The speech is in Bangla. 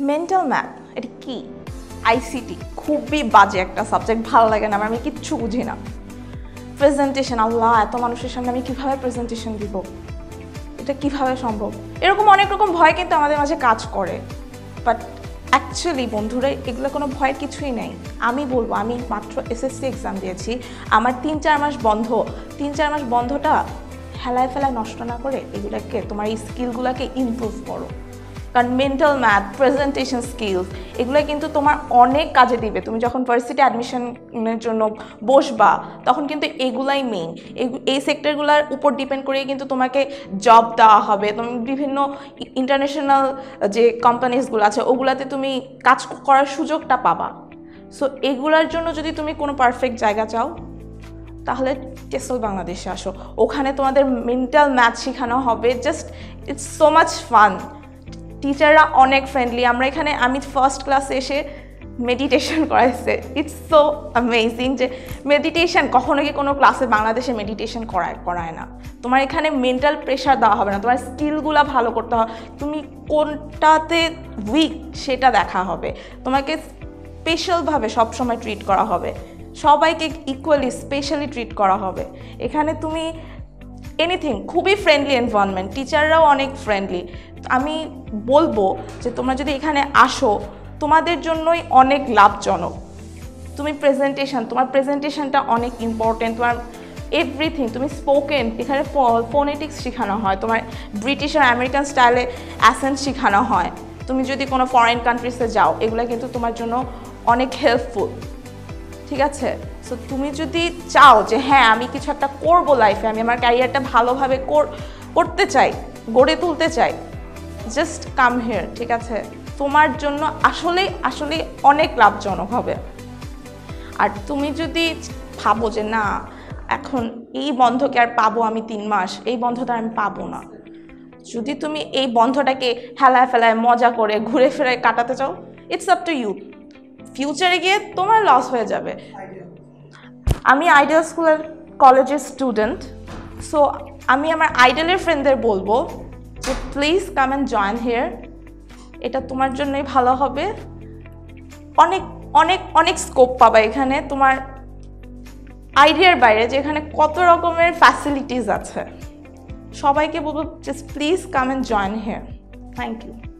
মেন্টাল ম্যাথ এটা কি? আইসিটি খুবই বাজে একটা সাবজেক্ট ভালো লাগে না আমি কিচ্ছু বুঝি না। প্রেজেন্টেশন আল্লাহ, এত মানুষের সামনে আমি কীভাবে প্রেজেন্টেশন দিব? এটা কীভাবে সম্ভব? এরকম অনেক রকম ভয় কিন্তু আমাদের মাঝে কাজ করে। বাট অ্যাকচুয়ালি বন্ধুরা, এগুলো কোনো ভয়ের কিছুই নেই। আমি বলব, আমি মাত্র এসএসসি এক্সাম দিয়েছি। আমার তিন চার মাস বন্ধ। তিন চার মাস বন্ধটা হেলায় ফেলায় নষ্ট না করে এগুলোকে, তোমার এই স্কিলগুলোকে ইমপ্রুভ করো। কারণ মেন্টাল ম্যাথ প্রেজেন্টেশন স্কিলস এগুলো কিন্তু তোমার অনেক কাজে দিবে। তুমি যখন ভার্সিটি অ্যাডমিশনের জন্য বসবা, তখন কিন্তু এগুলাই মেইন এই সেক্টরগুলোর উপর ডিপেন্ড করেই কিন্তু তোমাকে জব দেওয়া হবে। তুমি বিভিন্ন ইন্টারন্যাশনাল যে কোম্পানিজগুলো আছে, ওগুলাতে তুমি কাজ করার সুযোগটা পাবা। সো এগুলার জন্য যদি তুমি কোনো পারফেক্ট জায়গা চাও, তাহলে টেসল বাংলাদেশে আসো। ওখানে তোমাদের মেন্টাল ম্যাথ শেখানো হবে। Just it's so much fun টিচাররা অনেক ফ্রেন্ডলি আমরা এখানে আমি ফার্স্ট ক্লাসে এসে মেডিটেশন করাইছে। ইটস সো অ্যামেজিং যে মেডিটেশন কখনো কি কোনো ক্লাসে বাংলাদেশে মেডিটেশন করায় করায় না। তোমার এখানে মেন্টাল প্রেশার দেওয়া হবে না। তোমার স্কিলগুলো ভালো করতে হবে। তুমি কোনটাতে উইক সেটা দেখা হবে। তোমাকে স্পেশালভাবে সবসময় ট্রিট করা হবে। সবাইকে ইকুয়ালি স্পেশালি ট্রিট করা হবে। এখানে তুমি এনিথিং খুবই ফ্রেন্ডলি এনভায়রনমেন্ট টিচাররাও অনেক ফ্রেন্ডলি আমি বলব যে তোমরা যদি এখানে আসো, তোমাদের জন্যই অনেক লাভজনক। তুমি প্রেজেন্টেশন তোমার প্রেজেন্টেশনটা অনেক ইম্পর্টেন্ট তোমার এভরিথিং তুমি স্পোকেন এখানে ফোনেটিক্স শেখানো হয়, তোমার ব্রিটিশ আর আমেরিকান স্টাইলে অ্যাসেন্ট শেখানো হয়। তুমি যদি কোনো ফরেন কান্ট্রিসে যাও, এগুলো কিন্তু তোমার জন্য অনেক হেল্পফুল ঠিক আছে? সো তুমি যদি চাও যে হ্যাঁ আমি কিছু একটা করব লাইফে আমি আমার ক্যারিয়ারটা ভালোভাবে করতে চাই, গড়ে তুলতে চাই জাস্ট কাম হেয়ার ঠিক আছে? তোমার জন্য আসলেই আসলেই অনেক লাভজনক হবে। আর তুমি যদি ভাবো যে না, এখন এই বন্ধকে আর পাবো আমি তিন মাস, এই বন্ধটা আমি পাবো না। যদি তুমি এই বন্ধটাকে হেলায় ফেলায় মজা করে ঘুরে ফিরে কাটাতে চাও ইটস আপ টু ইউ ফিউচারে গিয়ে তোমার লস হয়ে যাবে। আমি আইডিয়াল স্কুলের কলেজের স্টুডেন্ট সো আমি আমার আইডলের ফ্রেন্ডদের বলব যে please come and join here এটা তোমার জন্যই ভালো হবে। অনেক অনেক অনেক স্কোপ পাবা এখানে। তোমার আইডিয়ার বাইরে যে এখানে কত রকমের ফ্যাসিলিটিস আছে। সবাইকে বলব just please come and join here thank you